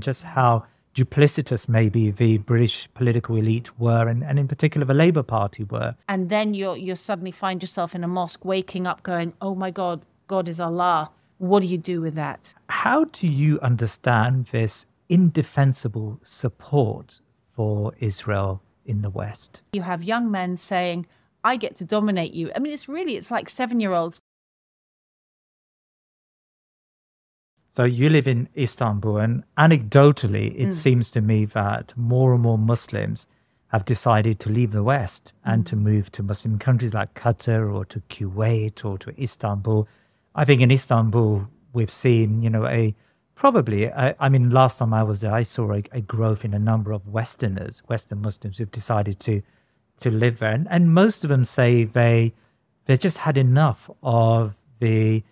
just how duplicitous maybe the British political elite were, and, and in particular the Labour Party were. And then you you suddenly find yourself in a mosque, waking up, going, "Oh my God, God is Allah." What do you do with that? How do you understand this indefensible support for Israel in the West? You have young men saying, "I get to dominate you." I mean, it's really it's like seven year olds So you live in Istanbul, and anecdotally, it mm. seems to me that more and more Muslims have decided to leave the West and mm. to move to Muslim countries like Qatar or to Kuwait or to Istanbul. I think in Istanbul, we've seen, you know, a probably, I, I mean, last time I was there, I saw a, a, growth in a number of Westerners, Western Muslims who've decided to to live there. And, and most of them say they they just had enough of the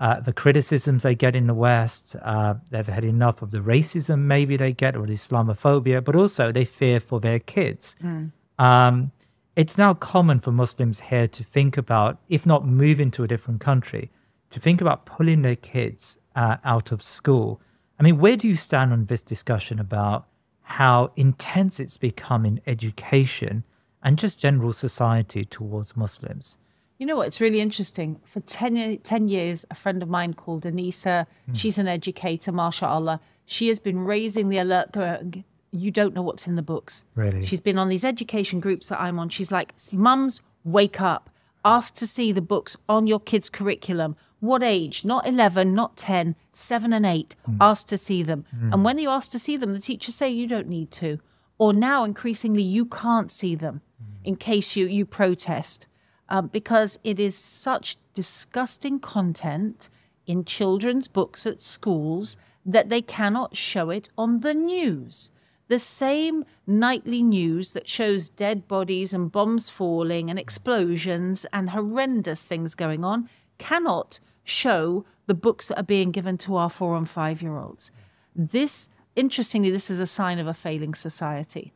uh, the criticisms they get in the West. Uh, they've had enough of the racism maybe they get or the Islamophobia, but also they fear for their kids. Mm. Um, it's now common for Muslims here to think about, if not moving to a different country, to think about pulling their kids uh, out of school. I mean, where do you stand on this discussion about how intense it's become in education and just general society towards Muslims? You know what? It's really interesting. For 10, 10 years, a friend of mine called Anisa, mm. she's an educator, mashallah. She has been raising the alert going, you don't know what's in the books. Really? She's been on these education groups that I'm on. She's like, mums, wake up. Ask to see the books on your kids' curriculum. What age? Not 11, not 10, 7 and 8. Mm. Ask to see them. Mm. And when you ask to see them, the teachers say you don't need to. Or now, increasingly, you can't see them hmm. in case you, you protest um, because it is such disgusting content in children's books at schools that they cannot show it on the news. The same nightly news that shows dead bodies and bombs falling and explosions and horrendous things going on cannot show the books that are being given to our four and five year olds. This, interestingly, this is a sign of a failing society.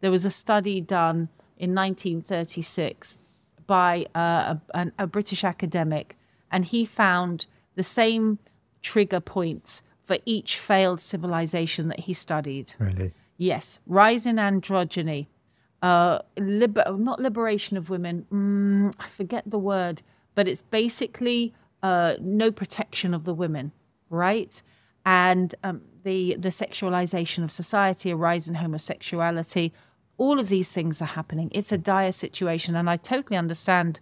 There was a study done in 1936 by uh, a, a, British academic, and he found the same trigger points for each failed civilization that he studied. Really? Yes. Rise in androgyny, uh, liber- not liberation of women, mm, I forget the word, but it's basically uh, no protection of the women, right? And um, the, the sexualization of society, a rise in homosexuality, all of these things are happening. It's a dire situation, and I totally understand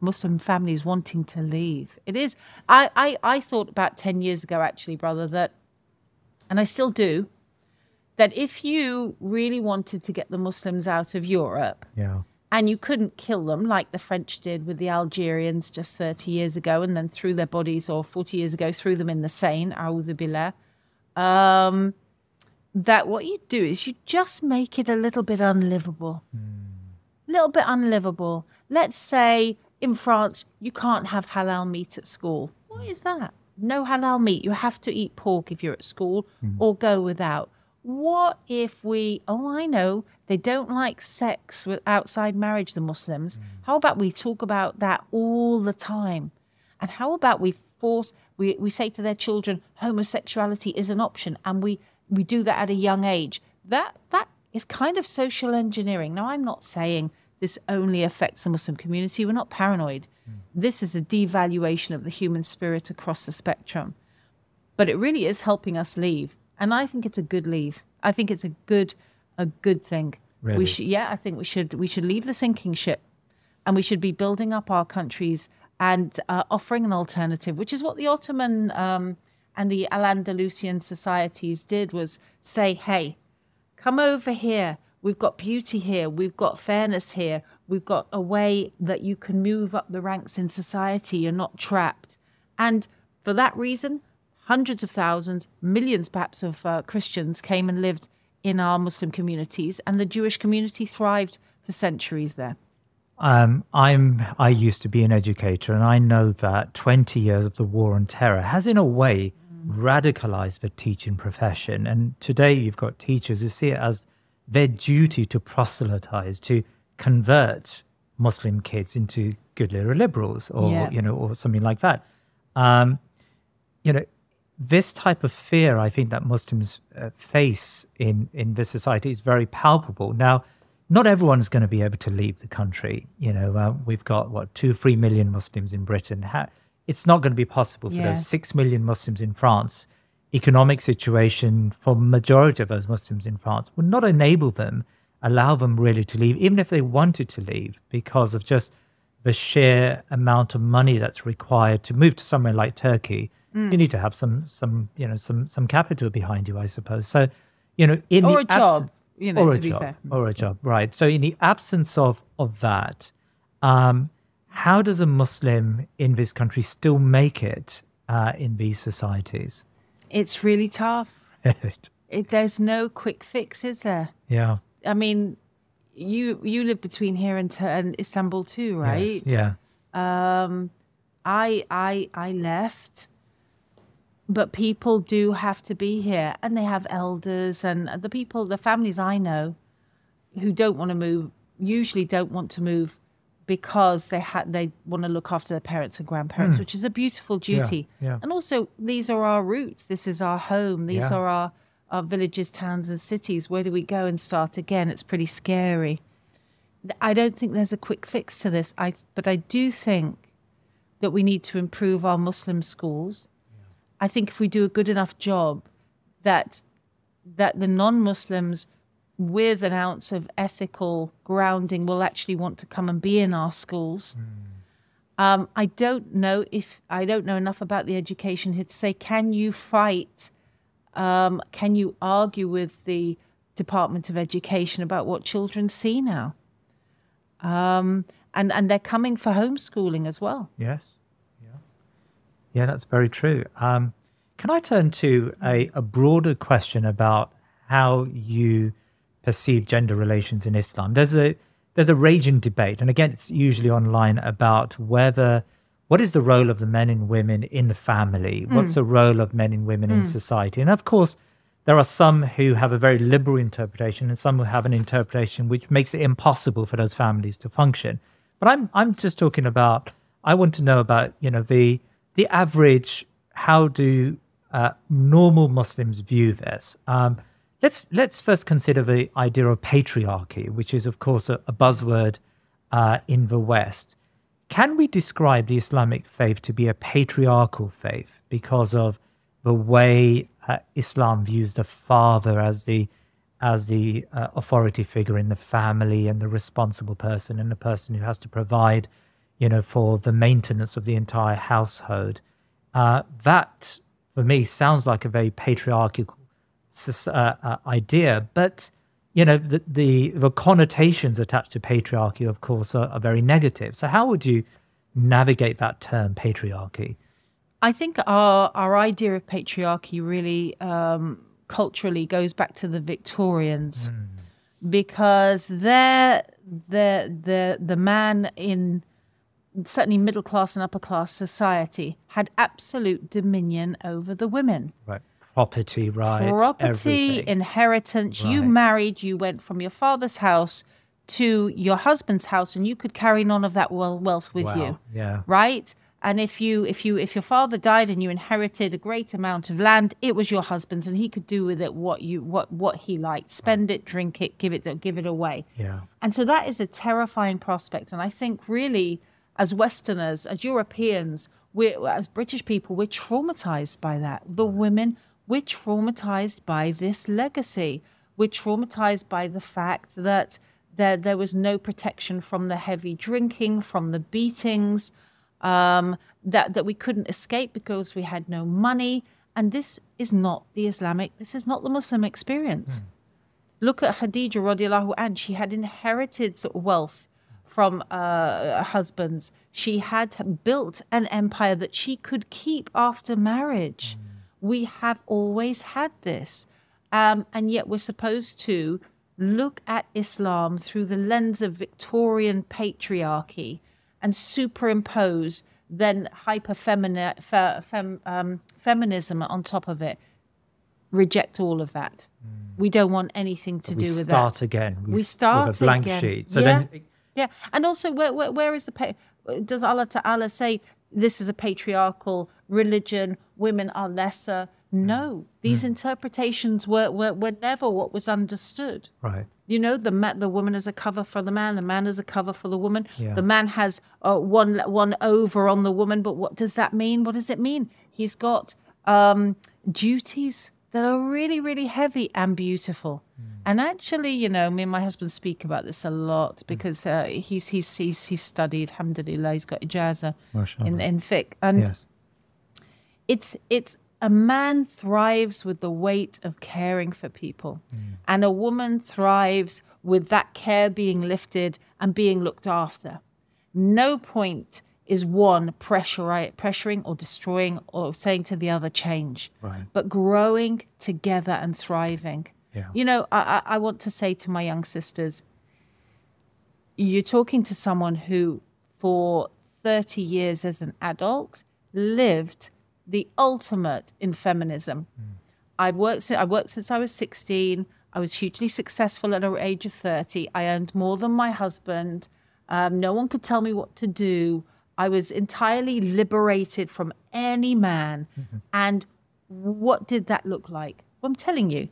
Muslim families wanting to leave. It is. I, I, I thought about 10 years ago, actually, brother, that, and I still do, that if you really wanted to get the Muslims out of Europe, yeah. and you couldn't kill them like the French did with the Algerians just 30 years ago, and then threw their bodies, or 40 years ago, threw them in the Seine, a'udhu billah, um, that what you do is you just make it a little bit unlivable. A mm. little bit unlivable. Let's say in France, you can't have halal meat at school. Why is that? No halal meat. You have to eat pork if you're at school mm. or go without. What if we, oh, I know, they don't like sex with outside marriage, the Muslims. Mm. How about we talk about that all the time? And how about we force, we, we say to their children, homosexuality is an option and we we do that at a young age. That that is kind of social engineering. Now, I'm not saying this only affects the Muslim community. We're not paranoid. Mm. This is a devaluation of the human spirit across the spectrum. But it really is helping us leave. And I think it's a good leave. I think it's a good a good thing. Really? We should yeah, I think we should we should leave the sinking ship and we should be building up our countries and uh, offering an alternative, which is what the Ottoman um, and the Al Andalusian societies did was say, hey, come over here. We've got beauty here. We've got fairness here. We've got a way that you can move up the ranks in society. You're not trapped. And for that reason, hundreds of thousands, millions perhaps of uh, Christians came and lived in our Muslim communities, and the Jewish community thrived for centuries there. Um, I'm I used to be an educator, and I know that 20 years of the war on terror has, in a way, radicalize the teaching profession. And today you've got teachers who see it as their duty to proselytize, to convert Muslim kids into good little liberals or, yeah. you know, or something like that. Um, you know, this type of fear, I think that Muslims uh, face in in this society is very palpable. Now, not everyone's going to be able to leave the country. You know, uh, we've got what two, three million Muslims in Britain. How, it's not going to be possible for those six million Muslims in France. Economic situation for majority of those Muslims in France would not enable them, allow them really to leave, even if they wanted to leave, because of just the sheer amount of money that's required to move to somewhere like Turkey. Mm. You need to have some, some, you know, some, some capital behind you, I suppose. So, you know, in or the a job, you know, or a job, or a job, right? So, in the absence of of that, um, how does a Muslim in this country still make it uh, in these societies? It's really tough. it, there's no quick fix, is there? Yeah. I mean, you you live between here and, and Istanbul too, right? Yes, yeah. Um, I I I left, but people do have to be here, and they have elders, and the people, the families I know, who don't want to move, usually don't want to move because they had they want to look after their parents and grandparents, mm. which is a beautiful duty. Yeah, yeah. And also, these are our roots. This is our home. These yeah. are our our villages, towns, and cities. Where do we go and start again? It's pretty scary. I don't think there's a quick fix to this. I, but I do think that we need to improve our Muslim schools. I think if we do a good enough job, that that the non-Muslims with an ounce of ethical grounding will actually want to come and be in our schools. Mm. Um, I don't know if I don't know enough about the education here to say, can you fight um, can you argue with the Department of Education about what children see now? Um, and and they're coming for homeschooling as well. Yes, yeah, yeah, that's very true. Um, can I turn to a, a broader question about how you perceive gender relations in Islam? There's a there's a raging debate, and again, it's usually online about whether what is the role of the men and women in the family? Mm. What's the role of men and women mm. in hmm. society? And of course, there are some who have a very liberal interpretation and some who have an interpretation which makes it impossible for those families to function. But I'm I'm just talking about I want to know about, you know, the the average how do uh, normal Muslims view this? Um, let's let's first consider the idea of patriarchy, which is of course a, a buzzword uh, in the West. Can we describe the Islamic faith to be a patriarchal faith because of the way uh, Islam views the father as the as the uh, authority figure in the family and the responsible person and the person who has to provide, you know, for the maintenance of the entire household? Uh, that, for me, sounds like a very patriarchal uh, uh, idea, but you know, the, the, the connotations attached to patriarchy, of course, are, are very negative. So, how would you navigate that term, patriarchy? I think our our idea of patriarchy really um, culturally goes back to the Victorians, mm. because they're the the the man in certainly middle class and upper class society had absolute dominion over the women. Right property rights, property, everything. inheritance. Right. You married, you went from your father's house to your husband's house, and you could carry none of that wealth with wow. you. Yeah. Right. And if you if you if your father died and you inherited a great amount of land, it was your husband's, and he could do with it what you what what he liked. Spend it, drink it, give it give it away. Yeah. And so that is a terrifying prospect. And I think really, as Westerners, as Europeans, we as British people, we're traumatized by that. The women we're traumatized by this legacy. We're traumatized by the fact that there, there was no protection from the heavy drinking, from the beatings, um, that, that we couldn't escape because we had no money. And this is not the Islamic, this is not the Muslim experience. Mm. Look at Khadija radiallahu anh. She had inherited wealth from uh, husbands. She had built an empire that she could keep after marriage. Mm we have always had this. Um, and yet we're supposed to look at Islam through the lens of Victorian patriarchy and superimpose then hyper fem, um, feminism on top of it. Reject all of that. Mm. We don't want anything to do with that. Start again. We, we start with a blank again. sheet. So yeah. then, yeah, and also where, where, where is the does Allah Ta'ala say this is a patriarchal religion, women are lesser. No, these interpretations were, were were never what was understood. Right. You know, the ma- the woman is a cover for the man, the man is a cover for the woman. Yeah. The man has uh, one one over on the woman, but what does that mean? What does it mean? He's got um, duties that are really, really heavy and beautiful. And actually, you know, me and my husband speak about this a lot because uh, he's, he's he's he's studied, alhamdulillah, he's got ijaza Mashallah. in in fiqh, and Yes. It's it's a man thrives with the weight of caring for people. Mm. And a woman thrives with that care being lifted and being looked after. No point is one pressuri- pressuring or destroying or saying to the other change. Right. but growing together and thriving. Yeah. you know I, I I want to say to my young sisters you're talking to someone who for 30 years as an adult lived the ultimate in feminism. I've worked i worked since i was 16 i was hugely successful at the age of 30 i earned more than my husband. Um, no one could tell me what to do. I was entirely liberated from any man. And what did that look like? Well, i'm telling you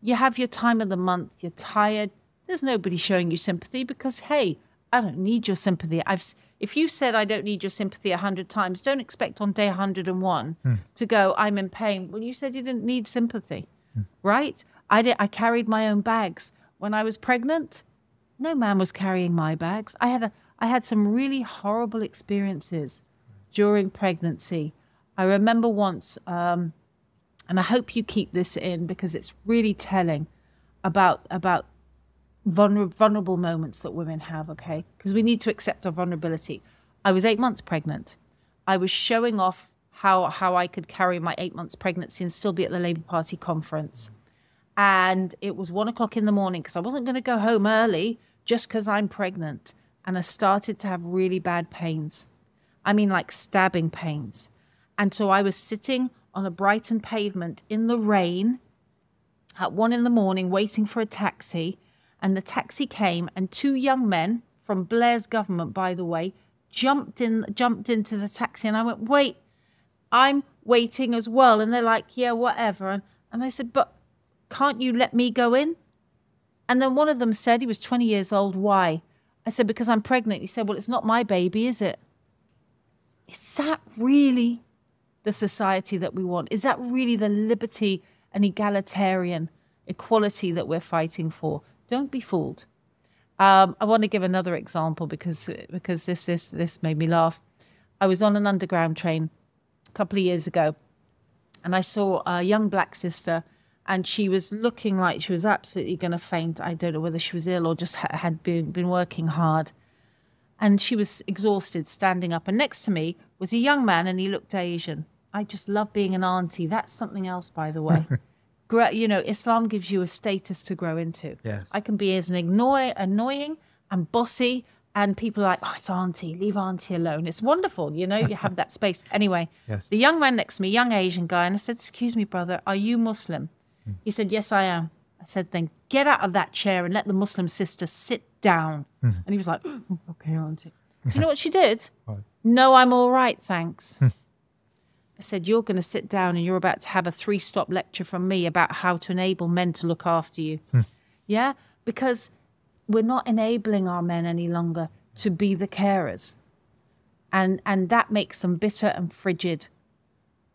you have your time of the month. You're tired. There's nobody showing you sympathy because hey i don't need your sympathy. I've if you said i don't need your sympathy a hundred times don't expect on day 101 to go i'm in pain. Well you said you didn't need sympathy right? I did i carried my own bags. When i was pregnant no man was carrying my bags. I had a i had some really horrible experiences during pregnancy. I remember once um, and I hope you keep this in because it's really telling about about vulnerable vulnerable moments that women have. Okay, because we need to accept our vulnerability. I was eight months pregnant. I was showing off how how I could carry my eight months pregnancy and still be at the Labour Party conference. And it was one o'clock in the morning because I wasn't going to go home early just because I'm pregnant. And I started to have really bad pains. I mean, like stabbing pains. And so I was sitting on a Brighton pavement in the rain at one in the morning waiting for a taxi. And the taxi came, and two young men from Blair's government, by the way, jumped in jumped into the taxi and I went, Wait, I'm waiting as well. And they're like, Yeah, whatever. And and I said, But can't you let me go in? And then one of them said he was 20 years old. Why? I said, Because I'm pregnant. He said, Well, it's not my baby, is it? Is that really the society that we want? Is that really the liberty and egalitarian equality that we're fighting for? Don't be fooled. Um, I want to give another example because because this this this made me laugh. I was on an underground train a couple of years ago, and I saw a young black sister, and she was looking like she was absolutely going to faint. I don't know whether she was ill or just ha- had been been working hard, and she was exhausted, standing up. And next to me was a young man, and he looked Asian. I just love being an auntie. That's something else, by the way. Grow, you know, Islam gives you a status to grow into. Yes. I can be as an ignore, annoying and bossy, and people are like, oh, it's auntie, leave auntie alone. It's wonderful, you know, you have that space. Anyway, Yes. the young man next to me, young Asian guy, and I said, excuse me, brother, are you Muslim? Hmm. He said, yes, I am. I said, then get out of that chair and let the Muslim sister sit down. Hmm. And he was like, "Oh, okay, auntie. Do you know what she did? No, I'm all right, thanks. Hmm. Said, You're going to sit down and you're about to have a three stop lecture from me about how to enable men to look after you. Hmm. Yeah? Because we're not enabling our men any longer to be the carers. And, and that makes them bitter and frigid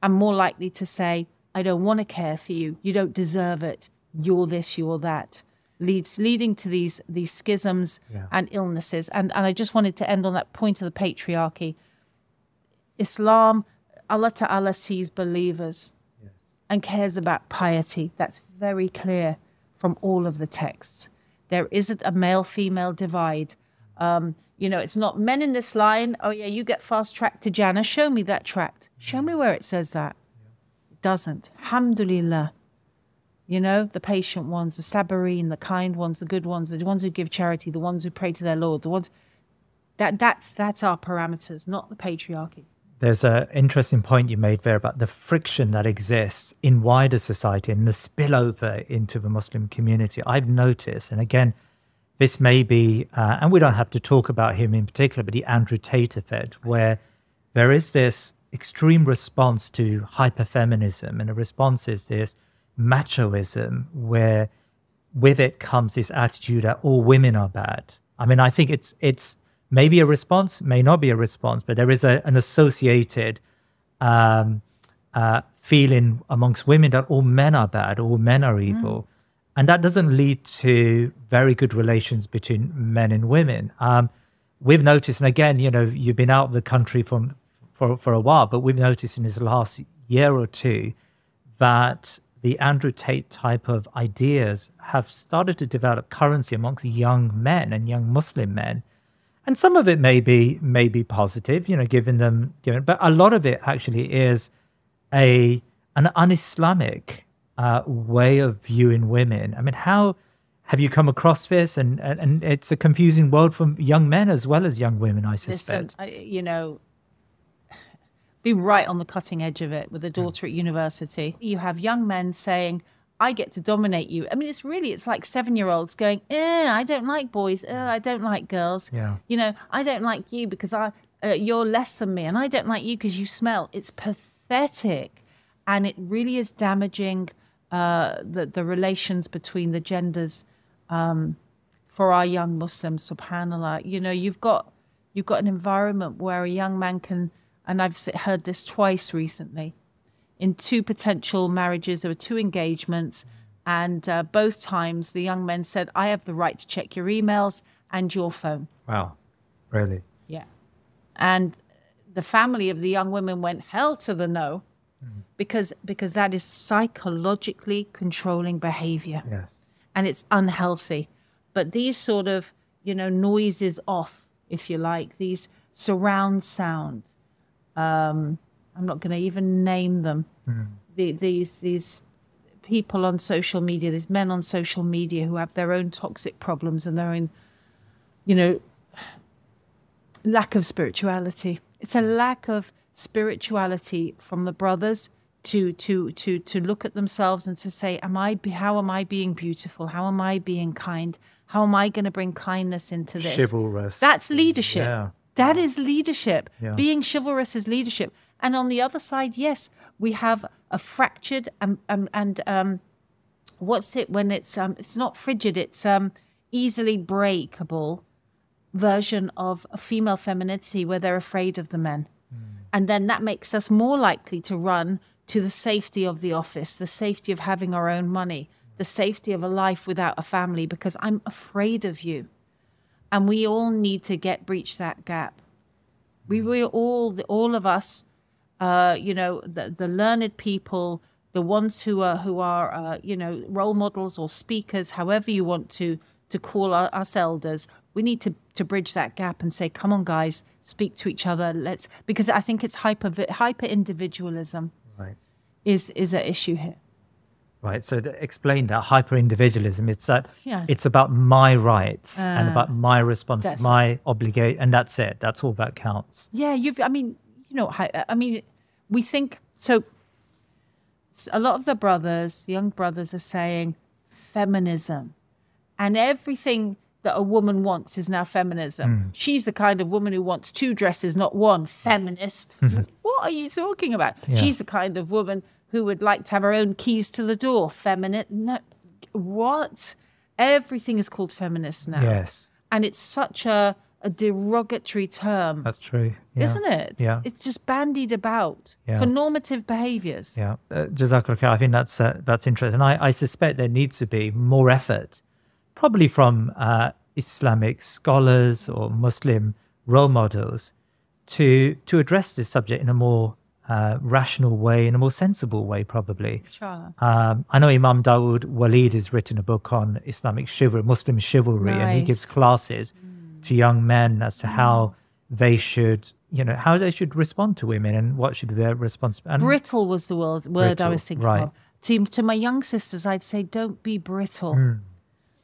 and more likely to say, I don't want to care for you. You don't deserve it. You're this, you're that. Leads leading to these these schisms Yeah. and illnesses. And and I just wanted to end on that point of the patriarchy. Islam, Allah Ta'ala sees believers and cares about piety. That's very clear from all of the texts. There isn't a male female divide. Um, you know, it's not men in this line. Oh, yeah, you get fast track to Jannah. Show me that tract. Show me where it says that. It doesn't. Alhamdulillah. You know, the patient ones, the sabareen, the kind ones, the good ones, the ones who give charity, the ones who pray to their Lord, the ones that that's that's our parameters, not the patriarchy. There's an interesting point you made there about the friction that exists in wider society and the spillover into the Muslim community. I've noticed, and again, this may be, uh, and we don't have to talk about him in particular, but the Andrew Tate effect, where there is this extreme response to hyperfeminism, and the response is this machoism, where with it comes this attitude that all women are bad. I mean, I think it's it's maybe a response, may not be a response, but there is a, an associated um, uh, feeling amongst women that all men are bad, all men are evil. Mm. And that doesn't lead to very good relations between men and women. Um, we've noticed, and again, you know, you've been out of the country from, for, for a while, but we've noticed in this last year or two that the Andrew Tate type of ideas have started to develop currency amongst young men and young Muslim men and some of it may be may be positive, you know, giving them given, but a lot of it actually is a an un-Islamic uh, way of viewing women. I mean, how have you come across this? And, and, and it's a confusing world for young men as well as young women, I suspect. Listen, I, you know, be right on the cutting edge of it with a daughter mm. at university. You have young men saying, I get to dominate you. I mean, it's really, it's like seven year olds going, eh, I don't like boys. Eh, I don't like girls. Yeah. You know, I don't like you because I, uh, you're less than me and I don't like you because you smell. It's pathetic. And it really is damaging uh, the, the relations between the genders um, for our young Muslims, subhanAllah. You know, you've got, you've got an environment where a young man can, and I've heard this twice recently, in two potential marriages. There were two engagements, and uh, both times the young men said, "I have the right to check your emails and your phone." Wow, really? Yeah, and the family of the young women went hell to the no, mm. because because that is psychologically controlling behavior. Yes, and it's unhealthy. But these sort of you know noises off, if you like, these surround sound. Um, I'm not going to even name them. Mm. The, these these people on social media, these men on social media who have their own toxic problems and their own, you know, lack of spirituality. It's a lack of spirituality from the brothers to to to to look at themselves and to say, "Am I? How am I being beautiful? How am I being kind? How am I going to bring kindness into this?" Chivalrous. That's leadership. Yeah. That is leadership. Yeah. Being chivalrous is leadership. And on the other side, yes, we have a fractured and um, and um, what's it when it's um, it's not frigid, it's um, easily breakable version of a female femininity where they're afraid of the men. Mm. And then that makes us more likely to run to the safety of the office, the safety of having our own money, the safety of a life without a family because I'm afraid of you. And we all need to get breach that gap. We, we all, all of us uh, you know, the, the learned people, the ones who are who are uh, you know role models or speakers, however you want to to call our, us elders. We need to to bridge that gap and say, come on, guys, speak to each other. Let's because I think it's hyper hyper individualism. Right. Is is an issue here. Right. So to explain that hyper individualism, it's that yeah. it's about my rights uh, and about my response, my obligation, and that's it. That's all that counts. Yeah. You've. I mean, you know, I mean, we think so. A lot of the brothers, the young brothers, are saying feminism, and everything that a woman wants is now feminism. Mm. She's the kind of woman who wants two dresses, not one. Feminist. what are you talking about? Yeah. She's the kind of woman who would like to have her own keys to the door. Feminist. No, what? Everything is called feminist now. Yes. And it's such a a derogatory term. That's true. Yeah. Isn't it? Yeah. It's just bandied about yeah. for normative behaviors. Yeah. Uh, Jazakallah I think that's uh, that's interesting. I, I suspect there needs to be more effort, probably from uh, Islamic scholars or Muslim role models to to address this subject in a more uh, rational way, in a more sensible way, probably. Sure. Um, I know Imam Dawood Walid has written a book on Islamic chivalry, Muslim chivalry, nice. and he gives classes. Mm to young men as to how they should you know how they should respond to women and what should be their response and brittle was the word, word brittle, i was thinking right. of to, to my young sisters i'd say don't be brittle mm.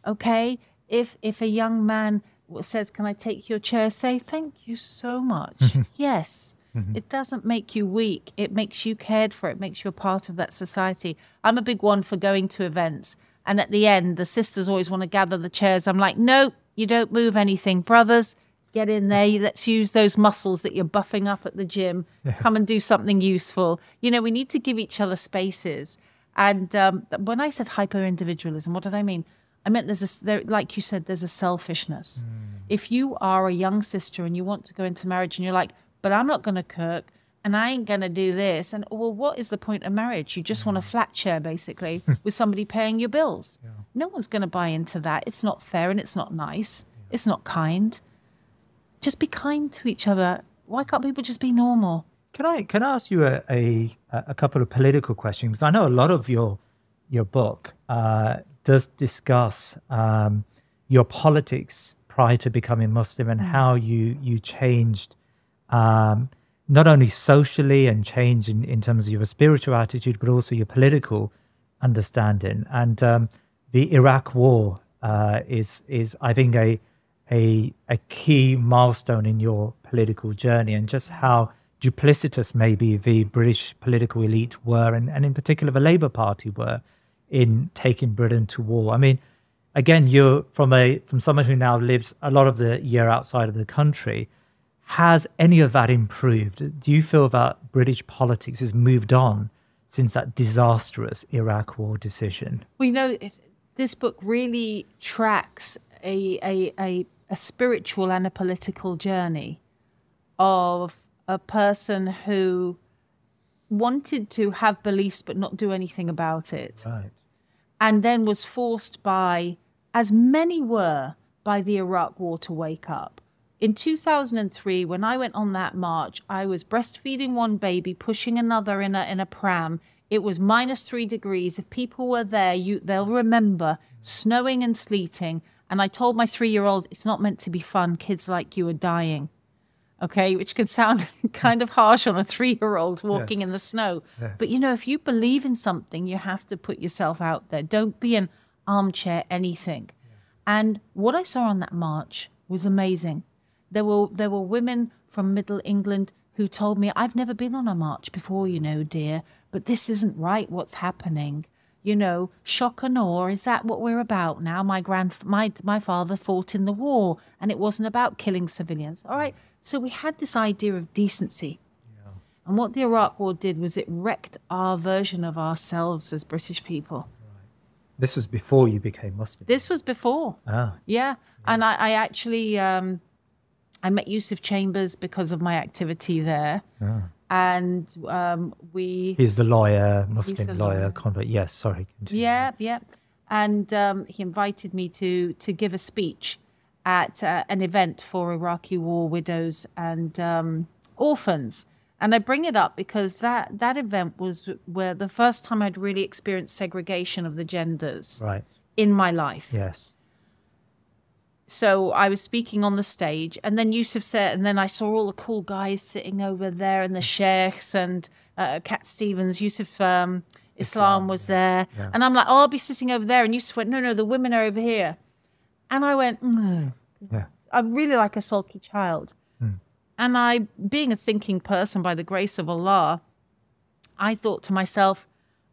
okay if if a young man says can i take your chair say thank you so much yes mm-hmm. It doesn't make you weak. It makes you cared for. It makes you a part of that society. I'm a big one for going to events. And at the end, the sisters always want to gather the chairs. I'm like, no, you don't move anything. Brothers, get in there. Let's use those muscles that you're buffing up at the gym. Come and do something useful. You know, we need to give each other spaces. And um, when I said hyper individualism, what did I mean? I meant there's a, there, like you said, there's a selfishness. If you are a young sister and you want to go into marriage and you're like, but I'm not going to cook and I ain't going to do this. And well, what is the point of marriage? You just want a flat chair, basically, with somebody paying your bills. No one's going to buy into that. It's not fair and it's not nice. It's not kind. Just be kind to each other. Why can't people just be normal? Can I can I ask you a a, a couple of political questions? I know a lot of your your book uh, does discuss um, your politics prior to becoming Muslim and how you you changed um, not only socially and change in, in terms of your spiritual attitude, but also your political understanding. And um, the Iraq War uh, is is I think a a a key milestone in your political journey, and just how duplicitous maybe the British political elite were, and, and in particular the Labour Party were, in taking Britain to war. I mean, again, you're from a from someone who now lives a lot of the year outside of the country. Has any of that improved? Do you feel that British politics has moved on since that disastrous Iraq War decision? Well, you know, this book really tracks a, a, a, a spiritual and a political journey of a person who wanted to have beliefs but not do anything about it. Right. and then was forced by, as many were, by the Iraq War to wake up. In 2003, when I went on that march, I was breastfeeding one baby, pushing another in a in a pram. It was minus three degrees. If people were there, you they'll remember snowing and sleeting. And I told my three-year-old, "It's not meant to be fun. Kids like you are dying." Okay, which could sound kind of harsh on a three-year-old walking Yes. in the snow. Yes. But you know, if you believe in something, you have to put yourself out there. Don't be an armchair anything. And what I saw on that march was amazing. There were there were women from Middle England who told me, "I've never been on a march before, you know, dear, but this isn't right. What's happening?" You know, shock and awe. Is that what we're about now? My grand, my my father fought in the war, and it wasn't about killing civilians. All right. So we had this idea of decency. And what the Iraq War did was it wrecked our version of ourselves as British people. This was before you became Muslim. This was before. Ah, Yeah. And I, I actually um, I met Yusuf Chambers because of my activity there. And um, we he's the lawyer, Muslim the lawyer, lawyer. convert. Yes, sorry. continue. Yeah, yeah. And um, he invited me to to give a speech at uh, an event for Iraqi war widows and um, orphans. And I bring it up because that that event was where the first time I'd really experienced segregation of the genders Right. in my life. Yes. So I was speaking on the stage, and then Yusuf said, and then I saw all the cool guys sitting over there, and the sheikhs and uh, Cat Stevens, Yusuf um, Islam, was there, Yeah. and I'm like, oh, I'll be sitting over there, and Yusuf went, no, no, the women are over here, and I went, mm. Yeah. I'm really like a sulky child, and I, being a thinking person by the grace of Allah, I thought to myself,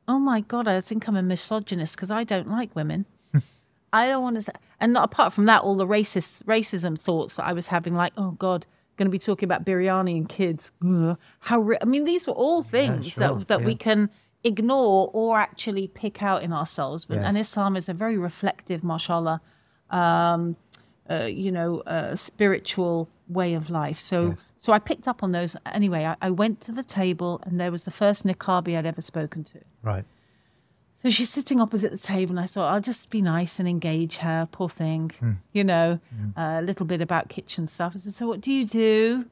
oh my god, I think I'm a misogynist because I don't like women. I don't want to say, and not apart from that, all the racist racism thoughts that I was having, like, oh God, going to be talking about biryani and kids. Ugh. How I mean, these were all things sure, that that we can ignore or actually pick out in ourselves. But, And Islam is a very reflective, mashallah, um, uh, you know, uh, spiritual way of life. So, Yes. so I picked up on those. Anyway, I, I went to the table, and there was the first niqabi I'd ever spoken to. Right. So she's sitting opposite the table, and I thought I'll just be nice and engage her. Poor thing, hmm. you know, hmm. uh, a little bit about kitchen stuff. I said, "So what do you do?"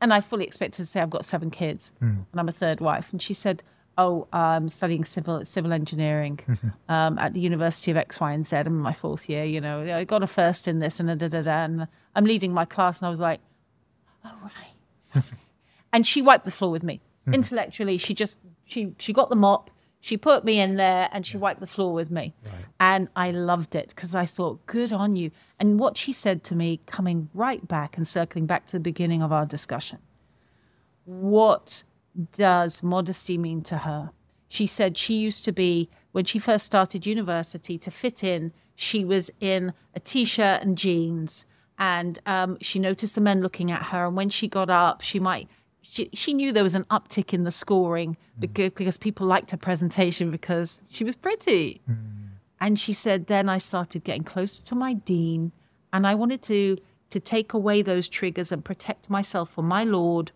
And I fully expected to say I've got seven kids hmm. and I'm a third wife. And she said, "Oh, I'm studying civil civil engineering um, at the University of X, Y, and Z. I'm in my fourth year. You know, I got a first in this and da da da, da and I'm leading my class." And I was like, "Oh right." and she wiped the floor with me intellectually she just she she got the mop she put me in there and she wiped the floor with me. And i loved it because i thought good on you. And what she said to me coming right back and circling back to the beginning of our discussion what does modesty mean to her? She said she used to be when she first started university to fit in she was in a t-shirt and jeans. And um, she noticed the men looking at her. And when she got up, she might she, she knew there was an uptick in the scoring hmm. because, because people liked her presentation because she was pretty. Hmm. And she said, then I started getting closer to my dean, and I wanted to to take away those triggers and protect myself for my Lord,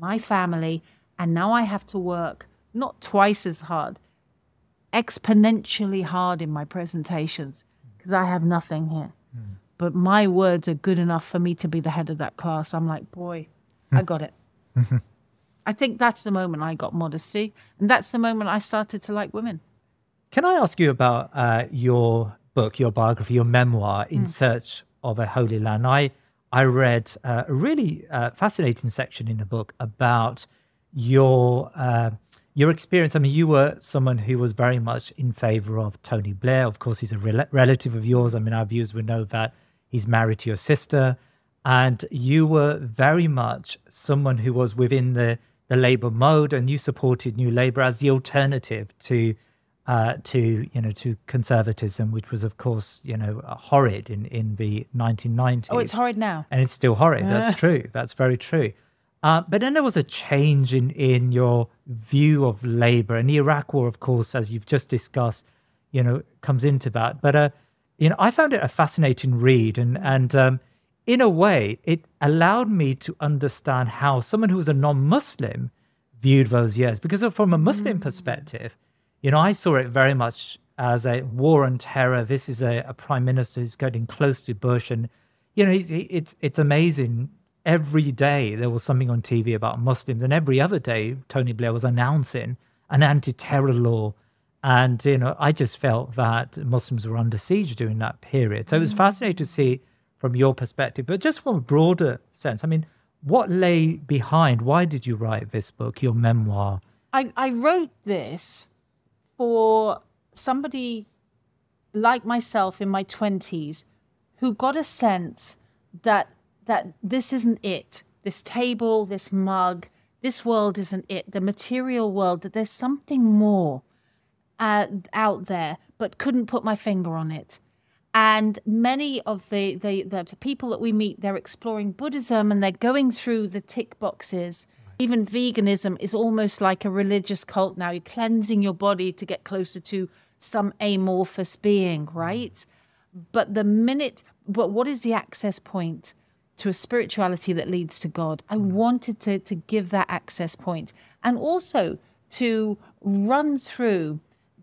my family, and now I have to work not twice as hard, exponentially hard in my presentations hmm. because I have nothing here. But my words are good enough for me to be the head of that class. I'm like, boy, I got it. I think that's the moment I got modesty, and that's the moment I started to like women. Can I ask you about uh, your book, your biography, your memoir, In Search of a Holy Land? I I read uh, a really uh, fascinating section in the book about your uh, your experience. I mean, you were someone who was very much in favor of Tony Blair. Of course, he's a rel- relative of yours. I mean, our viewers would know that he's married to your sister, and you were very much someone who was within the the Labour mode, and you supported New Labour as the alternative to uh, to you know to conservatism, which was of course you know horrid in in the 1990s. Oh, it's horrid now. and it's still horrid. That's true. That's very true. Uh, but then there was a change in in your view of Labour, and the Iraq War, of course, as you've just discussed, you know, comes into that. But uh, you know, I found it a fascinating read, and and um, in a way, it allowed me to understand how someone who was a non-Muslim viewed those years, because from a Muslim mm. perspective, you know, I saw it very much as a war on terror. This is a, a prime minister who's getting close to Bush, and you know, it, it- it's it's amazing. Every day there was something on TV about Muslims, and every other day Tony Blair was announcing an anti-terror law. And you know, I just felt that Muslims were under siege during that period. So it was mm. fascinating to see from your perspective, but just from a broader sense. I mean, what lay behind? Why did you write this book, your memoir? I, I wrote this for somebody like myself in my 20s who got a sense that that this isn't it this table this mug this world isn't it the material world that there's something more uh, out there but couldn't put my finger on it and many of the, the the people that we meet they're exploring buddhism and they're going through the tick boxes. Even veganism is almost like a religious cult now. You're cleansing your body to get closer to some amorphous being right? But the minute but what is the access point to a spirituality that leads to god? I mm. wanted to to give that access point and also to run through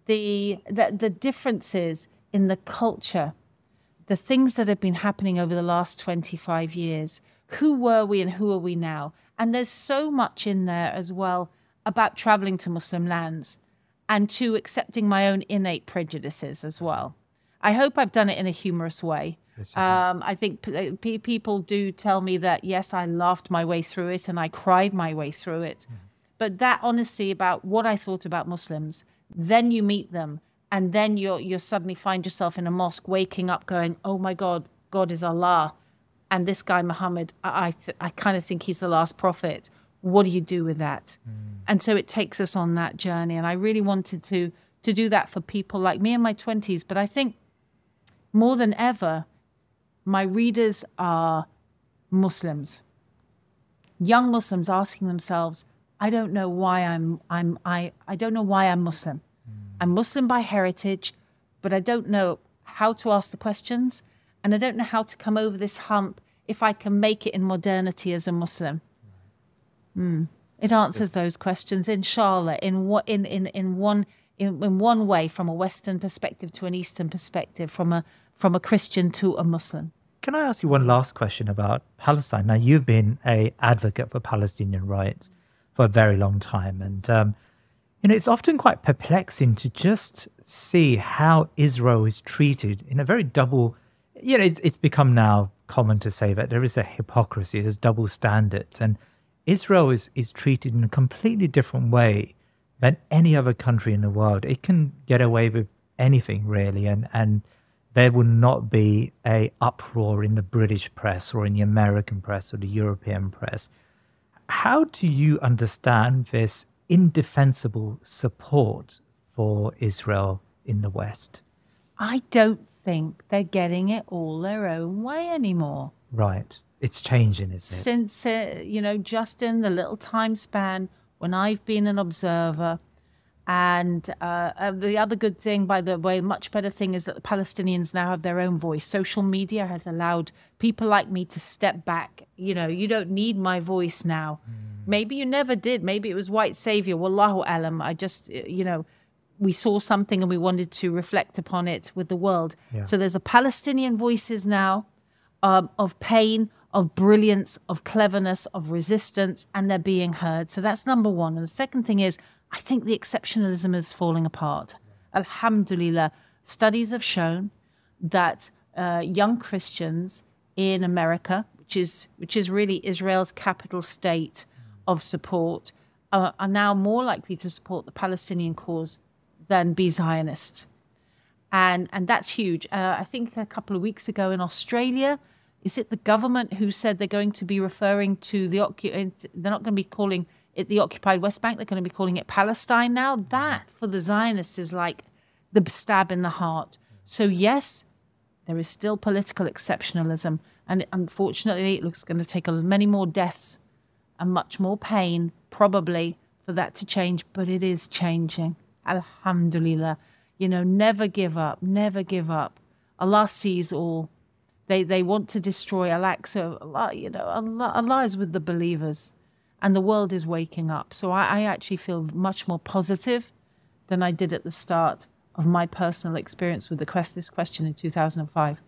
the the, the differences in the culture the things that have been happening over the last 25 years. Who were we and who are we now? And there's so much in there as well about traveling to Muslim lands and to accepting my own innate prejudices as well. I hope I've done it in a humorous way. Um, I think p- people do tell me that, yes, I laughed my way through it and I cried my way through it. But that honesty about what I thought about Muslims, then you meet them, and then you're you suddenly find yourself in a mosque, waking up, going, "Oh my God, God is Allah," and this guy Muhammad, I I, th- I kind of think he's the last prophet. What do you do with that? Mm. And so it takes us on that journey, and I really wanted to to do that for people like me in my twenties. But I think more than ever, my readers are Muslims young Muslims asking themselves, I don't know why I'm I'm I I don't know why I'm Muslim. I'm Muslim by heritage, but I don't know how to ask the questions and I don't know how to come over this hump if I can make it in modernity as a Muslim. Mm. It answers those questions, inshallah, in what in, in, in one in, in one way, from a Western perspective to an Eastern perspective, from a from a Christian to a Muslim. Can I ask you one last question about Palestine? Now, you've been a advocate for Palestinian rights for a very long time, and um, you know it's often quite perplexing to just see how Israel is treated in a very double. You know, it's, it's become now common to say that there is a hypocrisy, there's double standards, and Israel is is treated in a completely different way than any other country in the world. It can get away with anything really, and and there will not be a uproar in the British press or in the American press or the European press. How do you understand this indefensible support for Israel in the West? I don't think they're getting it all their own way anymore. Right. It's changing, isn't it? Since, uh, you know, just in the little time span when I've been an observer. And uh, uh, the other good thing, by the way, much better thing is that the Palestinians now have their own voice. Social media has allowed people like me to step back. You know, you don't need my voice now. Mm. Maybe you never did. Maybe it was white savior. Wallahu alam. I just, you know, we saw something and we wanted to reflect upon it with the world. Yeah. So there's a Palestinian voices now um, of pain, of brilliance, of cleverness, of resistance, and they're being heard. So that's number one. And the second thing is, I think the exceptionalism is falling apart. Alhamdulillah, studies have shown that uh, young Christians in America, which is which is really Israel's capital state of support, uh, are now more likely to support the Palestinian cause than be Zionists. And, and that's huge. Uh, I think a couple of weeks ago in Australia, is it the government who said they're going to be referring to the they're not going to be calling it the occupied West Bank, they're going to be calling it Palestine now? That for the Zionists is like the stab in the heart. So, yes, there is still political exceptionalism. And unfortunately, it looks going to take many more deaths and much more pain, probably, for that to change. But it is changing. Alhamdulillah. You know, never give up, never give up. Allah sees all. They they want to destroy Allah. So Allah, you know, Allah, Allah is with the believers, and the world is waking up. So I, I actually feel much more positive than I did at the start of my personal experience with the quest, this question in 2005.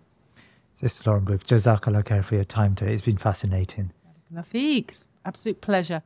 Sister Lauren Booth, Jazakallah khair for your time today. It's been fascinating. Absolute pleasure.